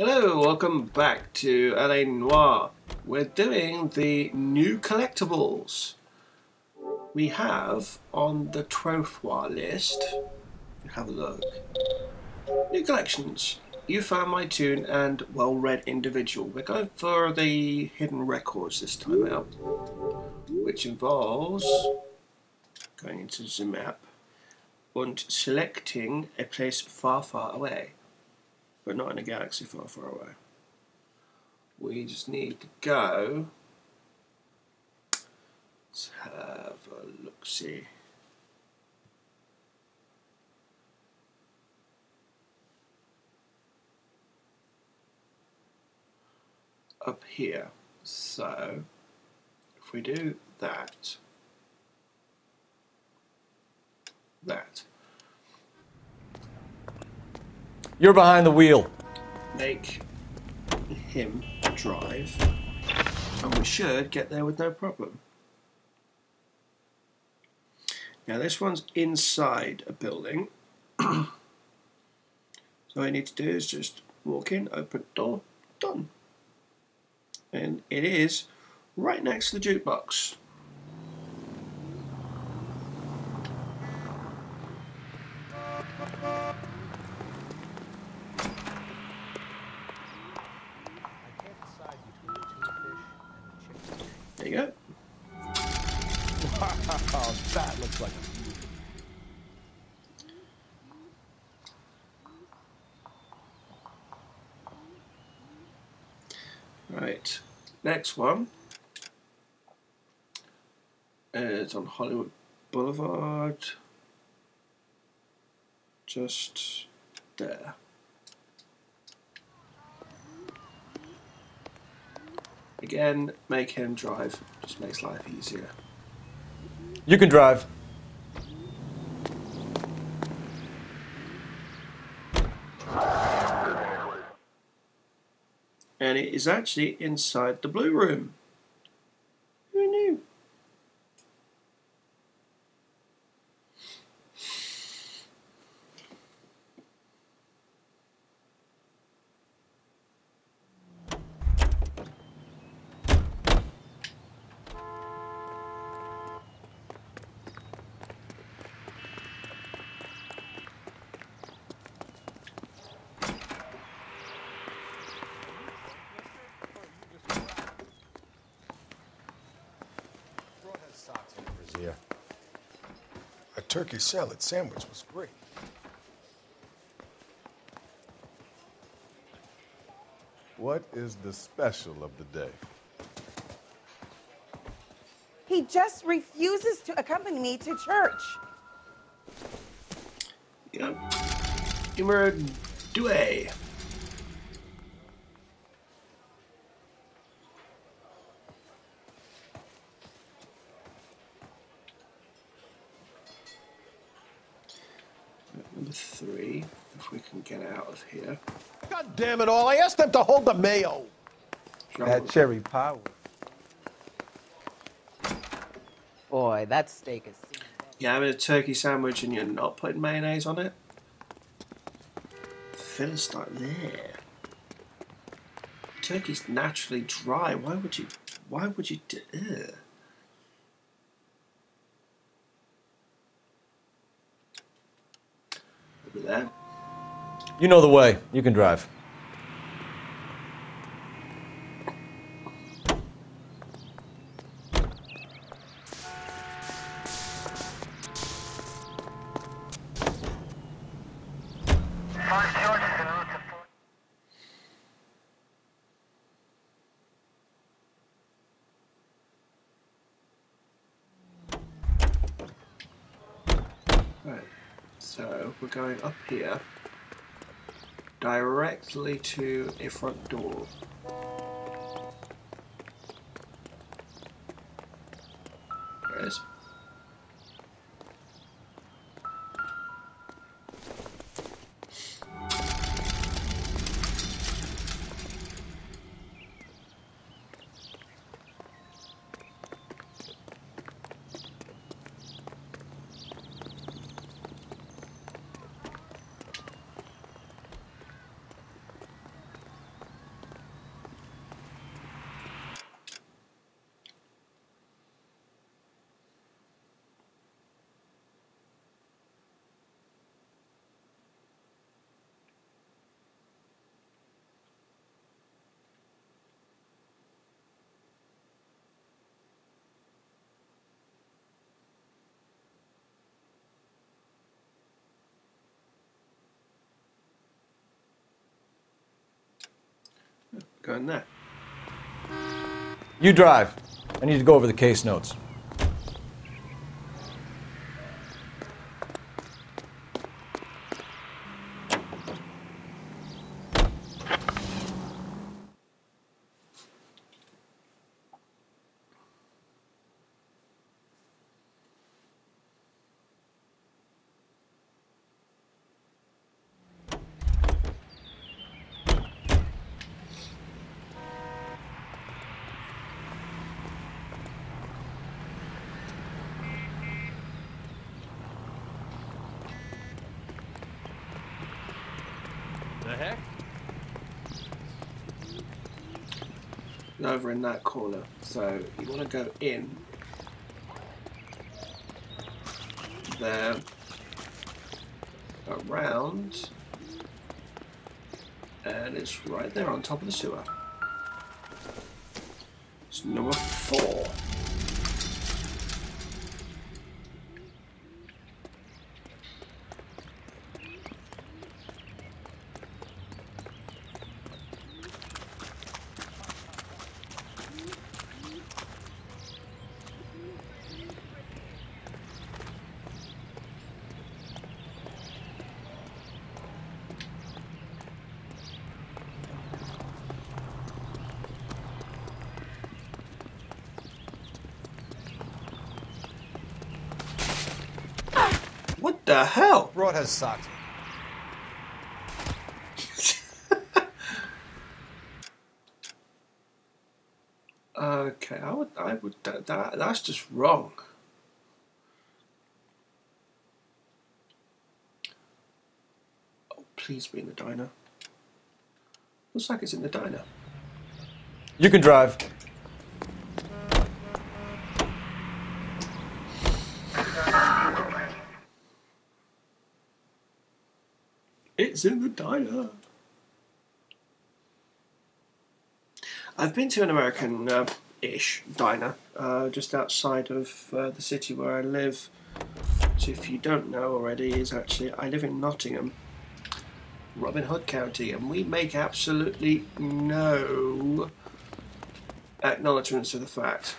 Hello, welcome back to LA Noire. We're doing the new collectibles. We have on the trophy list, have a look, new collections. You found my tune and well-read individual. We're going for the hidden records this time out, which involves going into the map and selecting a place far, far away but not in a galaxy far, far away. We just need to go. Let's have a look see. Up here. So, if we do that, that, You're behind the wheel. make him drive, and we should get there with no problem. Now this one's inside a building, so all you need to do is just walk in, open door, done. And it is right next to the jukebox. Next one is on Hollywood Boulevard, just there. Again, make him drive, just makes life easier. You can drive. It is actually inside the blue room. Who knew? Turkey salad sandwich was great. What is the special of the day? He just refuses to accompany me to church. Yep. Numero due. Number three, if we can get out of here. God damn it all, I asked them to hold the mayo. That cherry power. Boy, that steak is. seen You're having a turkey sandwich and you're not putting mayonnaise on it? Philistine there. Turkey's naturally dry. Why would you? Why would you do? Ugh. Over there. You know the way. You can drive. Right. So we're going up here to a front door. There. You drive. I need to go over the case notes. Heck? over in that corner. So you want to go in there, around, and it's right there on top of the sewer. It's number four. What the hell? Rod has sucked. Okay, I would, I would, that, that that's just wrong. Oh, please be in the diner. Looks like it's in the diner. You can drive. It's in the diner. I've been to an American uh, ish diner uh, just outside of uh, the city where I live. So, if you don't know already, is actually I live in Nottingham, Robin Hood County, and we make absolutely no acknowledgements of the fact.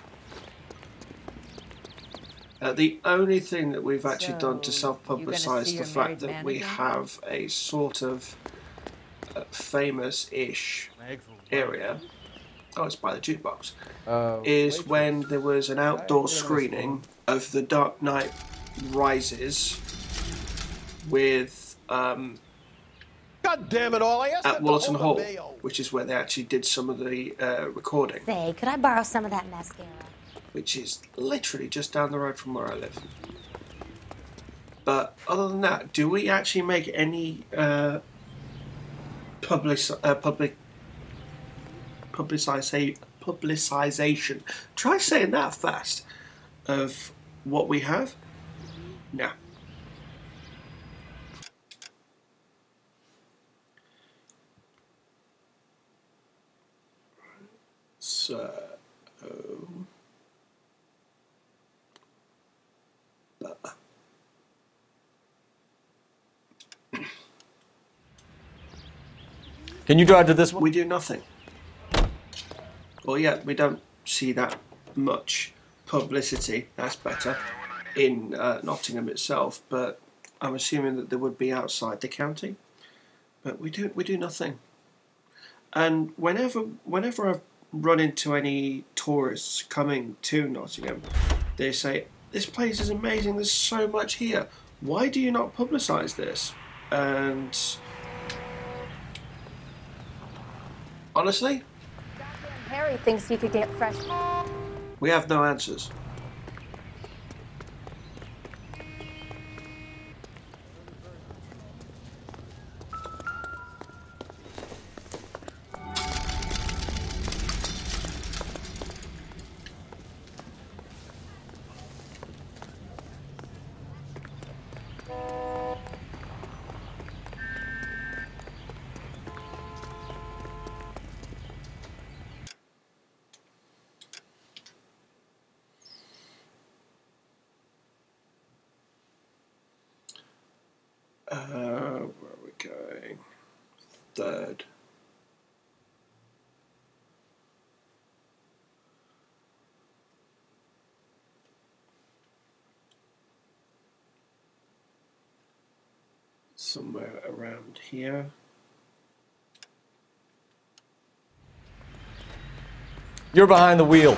Uh, the only thing that we've actually done to self you gonna see publicise the fact that we again? have a sort of uh, famous ish area. Oh, it's by the jukebox. Uh, Is wait, when there was an outdoor screening of The Dark Knight Rises with um, God damn it all! I asked at them Wollaton Hall, which is where they actually did some of the uh, recording, Say, could I borrow some of that mascara? Which is literally just down the road from where I live. But other than that, do we actually make any uh, public uh, public publicisa- publicization? Try saying that fast of what we have. No. So. But, Can you drive to this one? we do nothing. Well, yeah, we don't see that much publicity. That's better in uh, Nottingham itself, but I'm assuming that there would be outside the county. But we do we do nothing. And whenever whenever I've run into any tourists coming to Nottingham, they say this place is amazing. There's so much here. Why do you not publicise this? And honestly, Harry thinks he could get fresh. We have no answers. Somewhere around here. You're behind the wheel.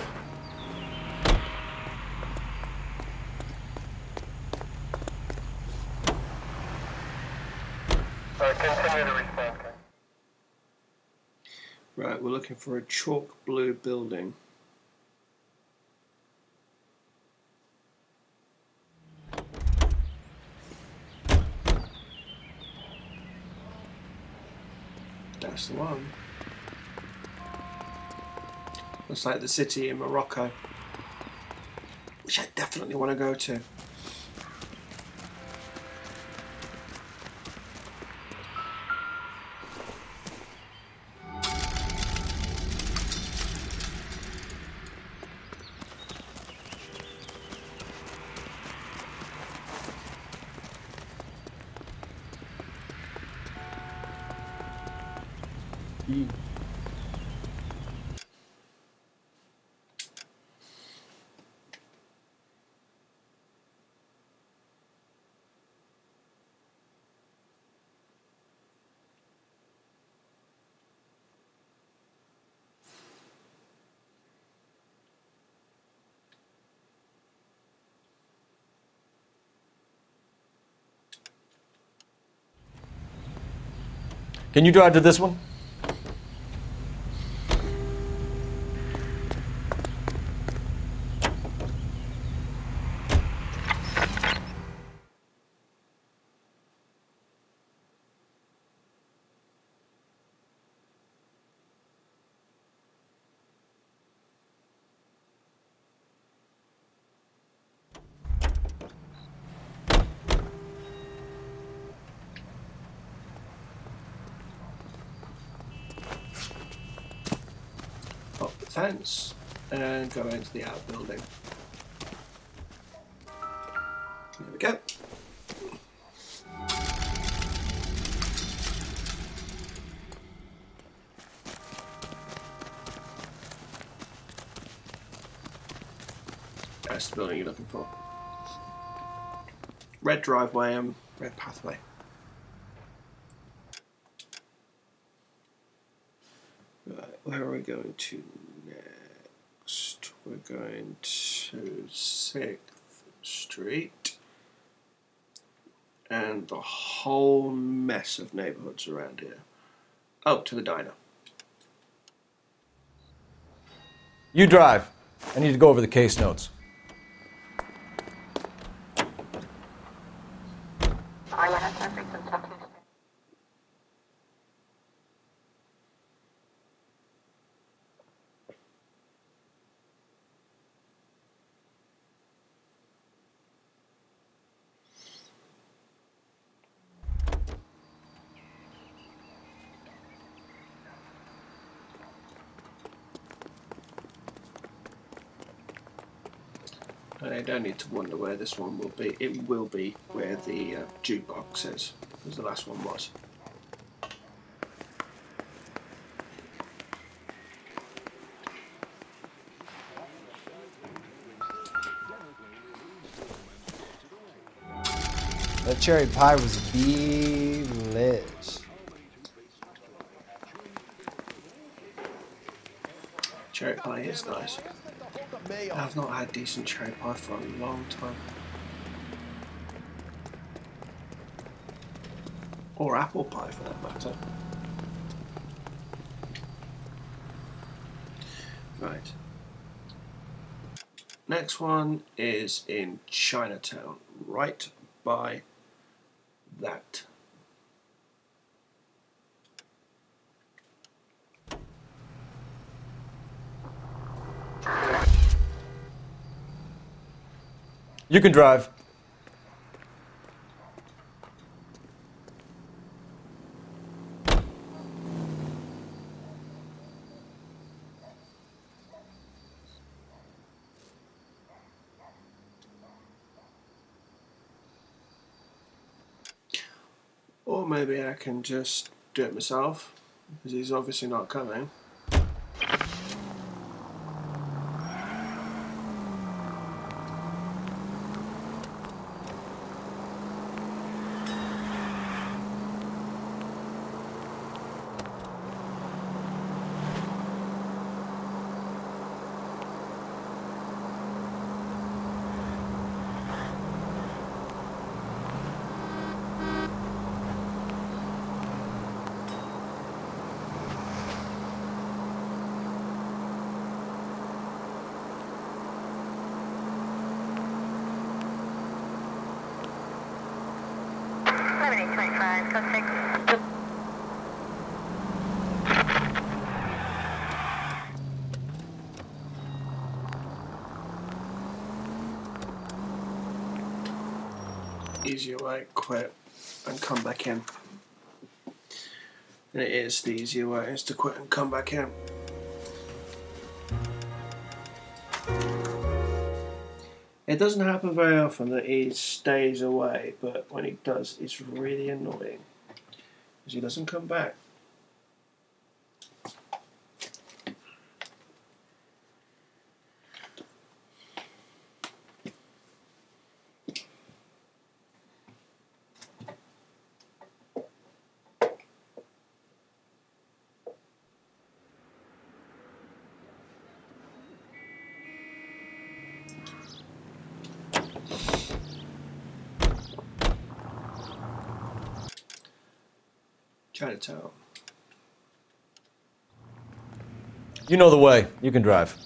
Right, we're looking for a chalk blue building. That's the one. Looks like the city in Morocco, which I definitely want to go to. Can you drive to this one? Up the fence and go into the outbuilding. There we go. That's the building you're looking for. Red driveway and red pathway. Right, where are we going to? We're going to 6th Street and the whole mess of neighbourhoods around here. Oh, to the diner. You drive. I need to go over the case notes. I don't need to wonder where this one will be. It will be where the uh, jukebox is, as the last one was. That cherry pie was delish. Cherry pie is nice. I've not had decent cherry pie for a long time. Or apple pie for that matter. Right. Next one is in Chinatown, right by that. You can drive. Or maybe I can just do it myself, because he's obviously not coming. Easier way, quit and come back in. And it is the easier way is to quit and come back in. It doesn't happen very often that he stays away, but when he does, it's really annoying. Because he doesn't come back. Chinatown. You know the way. You can drive.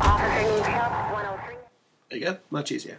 Officer needs help, 103. There you go, much easier.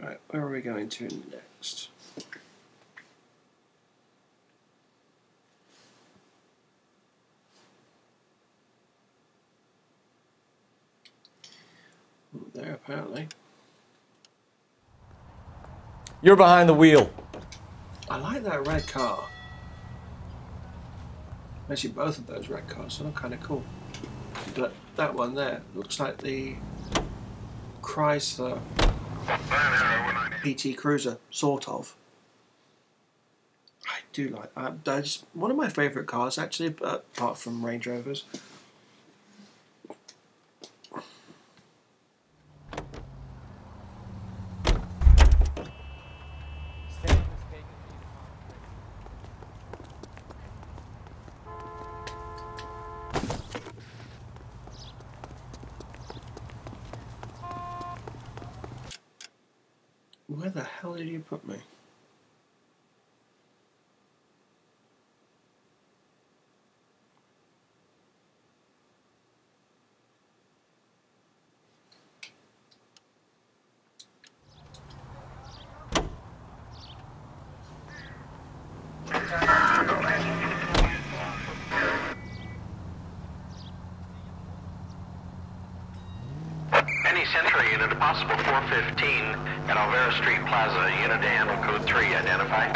Right, where are we going to next? There, apparently. You're behind the wheel. I like that red car. Actually, both of those red cars are kind of cool. But that one there looks like the Chrysler PT Cruiser, sort of. I do like that. That's one of my favourite cars, actually, apart from Range Rovers. Where the hell did you put me? Any Possible 415 at Olvera Street Plaza, Unidan, code 3, identify.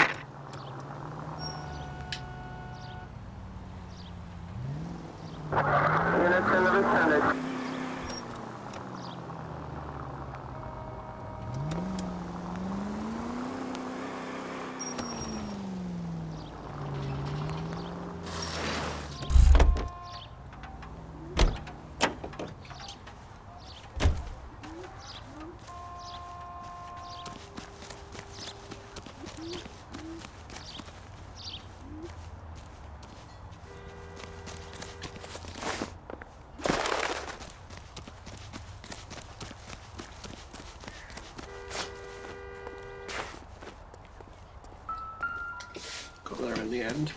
Got there in end.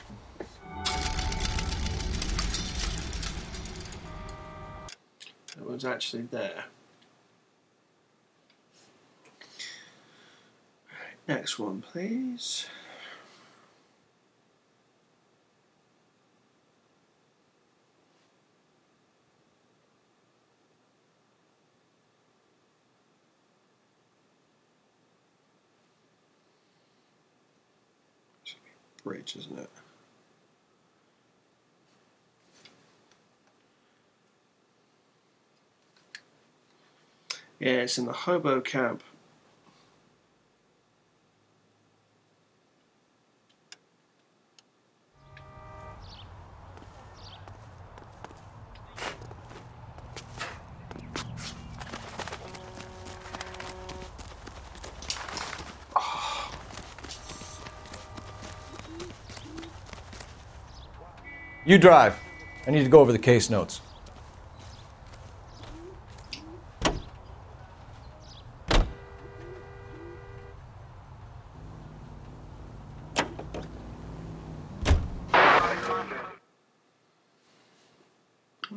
That one's actually there. Next one, please. Should be bridge, isn't it? Yeah, it's in the hobo camp. You drive. I need to go over the case notes.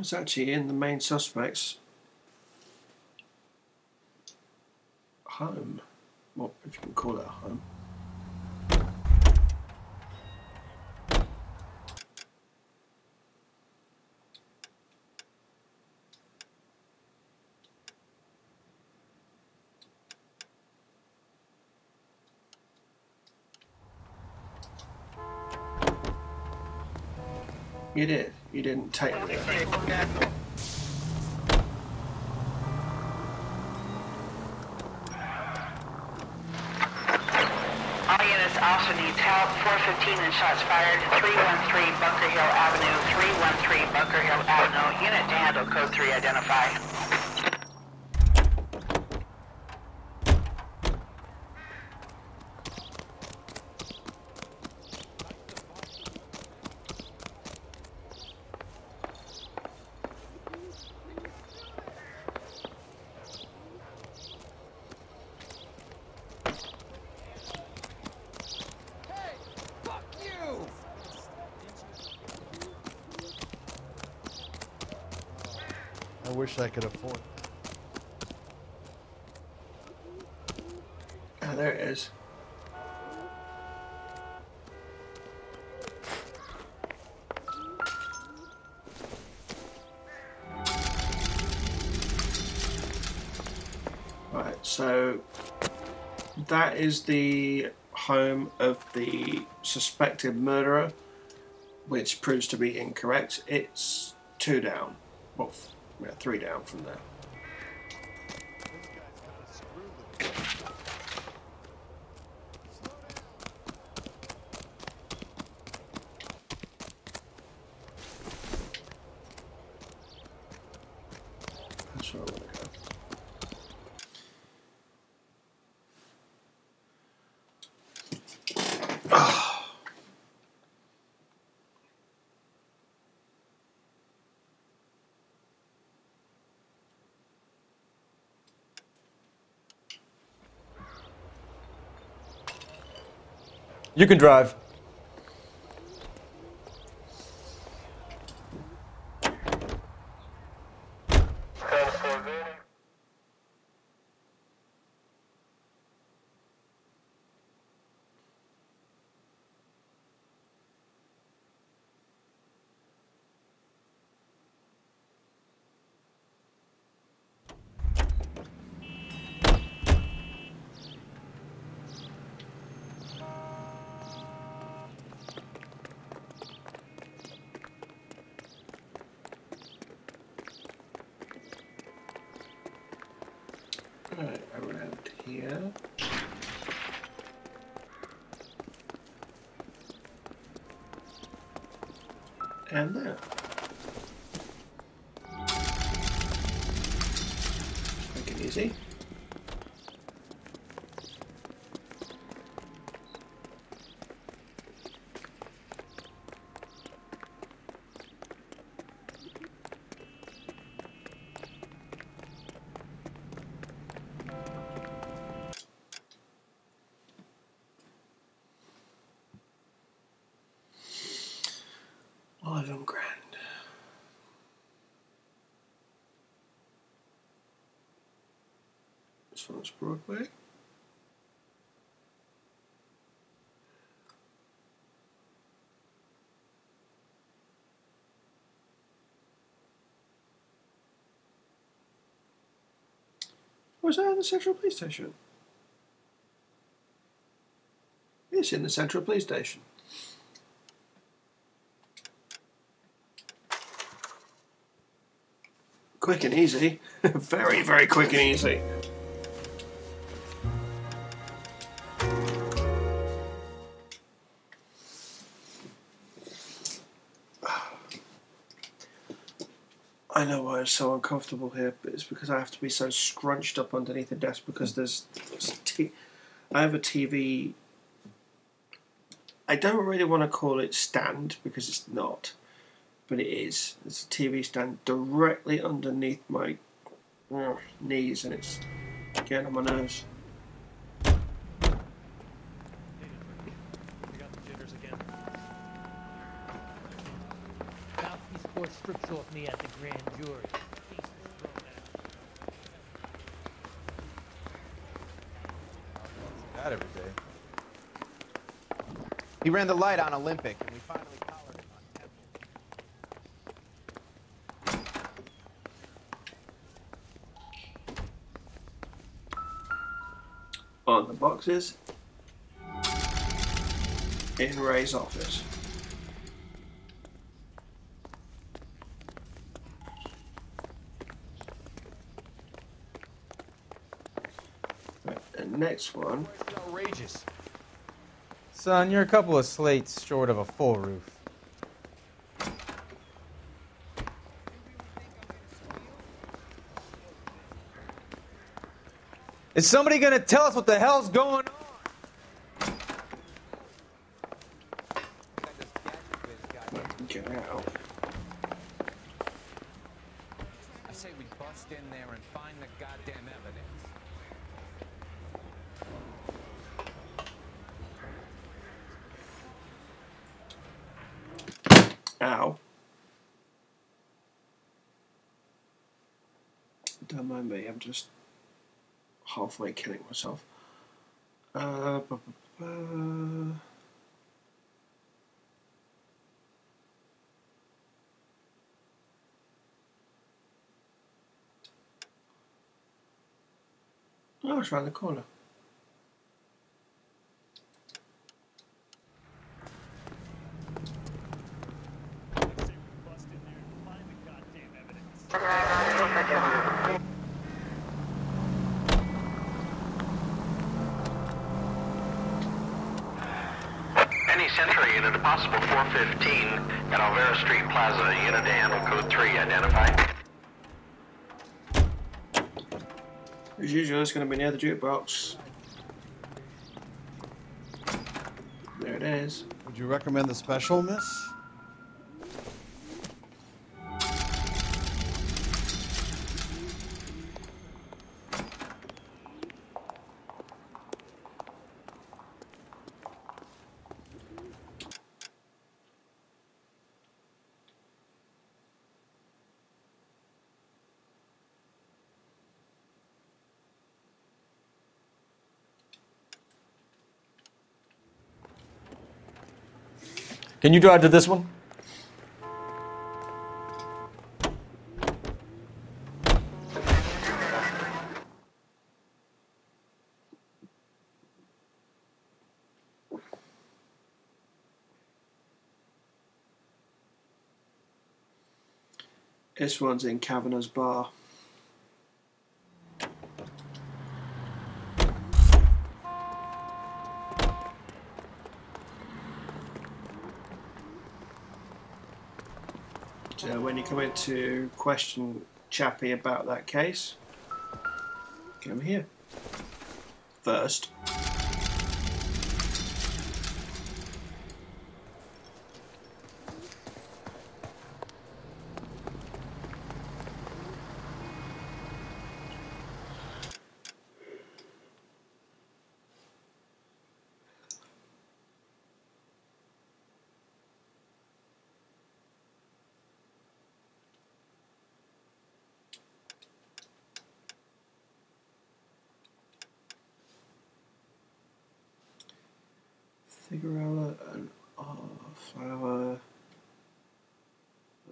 It's in the main suspect's home. Well, if you can call it a home. You did. You didn't take it. Also needs help. 415 and shots fired. 313 Bunker Hill Avenue. 313 Bunker Hill Avenue. Unit to handle code 3 identify. I wish I could afford. Ah, there it is. Right, so that is the home of the suspected murderer, which proves to be incorrect. It's two down. Well, yeah, three down from there. You can drive. Right, around here. And there. Make it easy. Ivan Grand. One's Broadway. Was that in the Central Police Station? It's in the Central Police Station. Quick and easy. very, very quick and easy. So uncomfortable here, but it's because I have to be so scrunched up underneath the desk because there's, there's t- I have a TV. I don't really want to call it stand because it's not, but it is. It's a TV stand directly underneath my uh, knees, and it's getting on my nerves. Southeast Court strips off me at the grand jury. Case is thrown out. That every day. He ran the light on Olympic, and we finally collared him on Temple. On the boxes in Ray's office. Right, the next one. Outrageous. Son, you're a couple of slates short of a full roof. Is somebody gonna tell us what the hell's going on? Get out. I say we bust in there and find the goddamn evidence. Ow. Mind me, I'm just halfway killing myself. Uh, bu- bu- bu- Oh, it's around the corner. Any Century unit, a possible 415 at Olvera Street Plaza, unit to handle code 3, identify. As usual, it's going to be near the jukebox. There it is. Would you recommend the special, miss? Can you drive to this one? This one's in Kavanagh's bar. You to question Chappie about that case, come here. First. Figueroa and Flower. Um,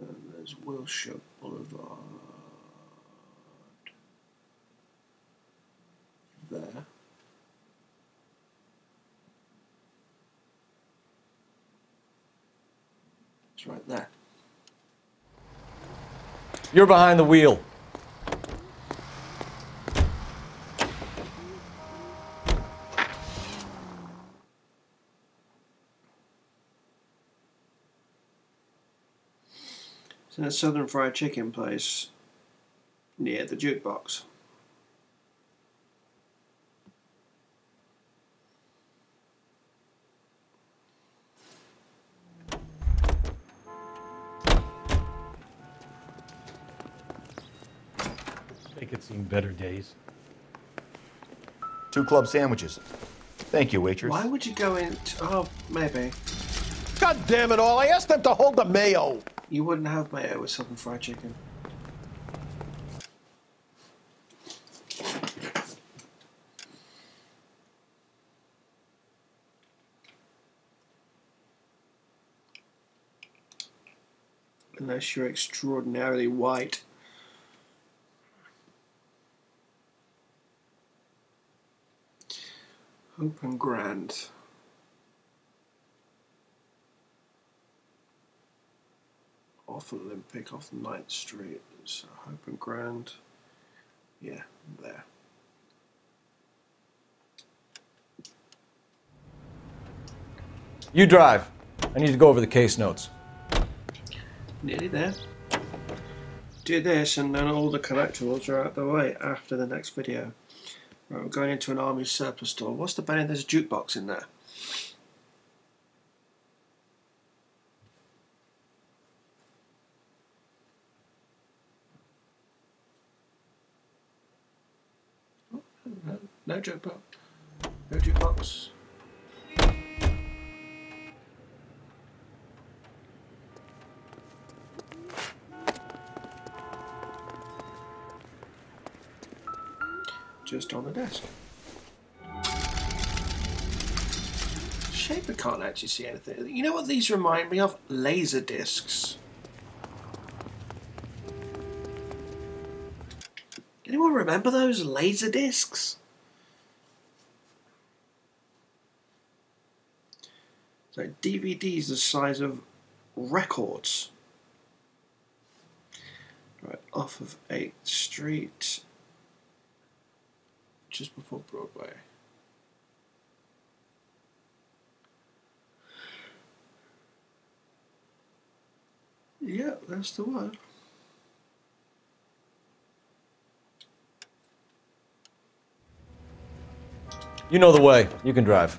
and there's Wilshire Boulevard. There. It's right there. You're behind the wheel. It's in a Southern Fried Chicken place near the jukebox. Make it seem better days. Two club sandwiches. Thank you, waitress. Why would you go in? oh, maybe. God damn it all! I asked them to hold the mayo. You wouldn't have my mayo with Southern Fried Chicken. Unless you're extraordinarily white. Hope and Grand. Off Olympic, off 9th Street. So Hope and Grand. Yeah, there. You drive. I need to go over the case notes. Nearly there. Do this and then all the collectibles are out the way after the next video. Right, we're going into an army surplus store. What's the betting there's a jukebox in there? Oh, no, no jukebox. No just on the desk. Shape I can't actually see anything. You know what these remind me of? Laser discs. Anyone remember those laser discs? So DVDs the size of records. Right, off of 8th Street just before Broadway. Yeah, that's the one. You know the way. You can drive.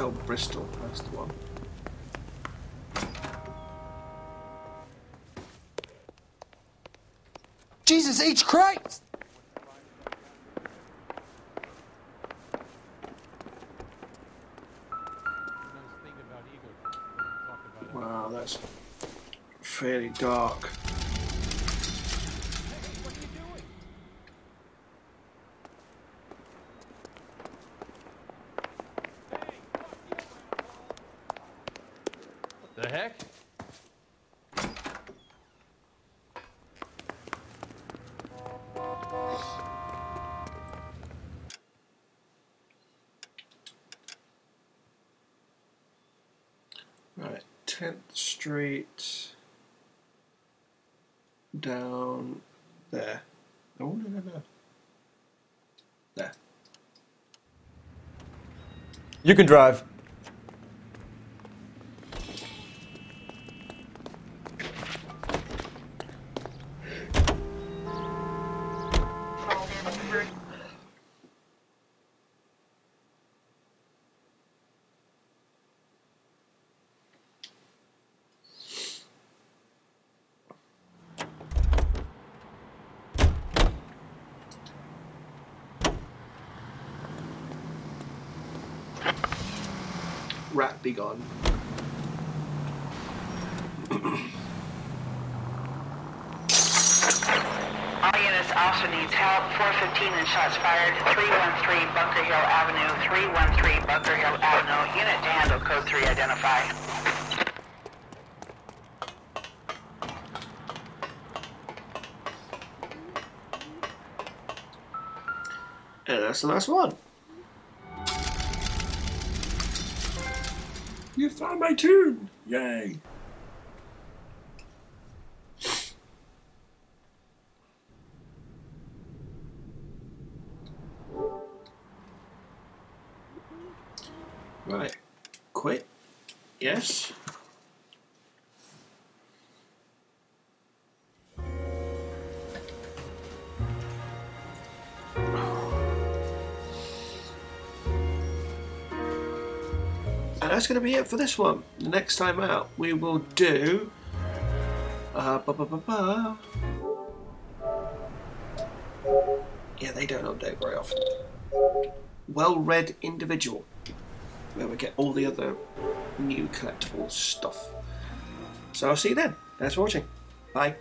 Hotel Bristol, that's the one. Jesus H. Christ! Wow, that's fairly dark. The heck? Right, 10th Street down there. Oh, no, no, no. There. You can drive. 313 Bunker Hill Avenue. 313 Bunker Hill Avenue. Unit to handle code 3 identify. And that's the last one. You found my tune! Yay! Yes. And that's going to be it for this one. The next time out, we will do. Uh, ba -ba -ba. Yeah, they don't update very often. Well read individual, where we get all the other new collectible stuff. So I'll see you then. Thanks for watching. Bye.